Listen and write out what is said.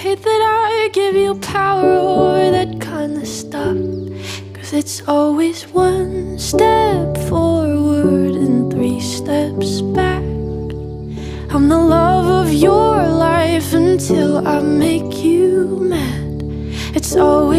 hate that I give you power over that kind of stuff. Cause it's always one step forward and three steps back. I'm the love of your life until I make you mad. It's always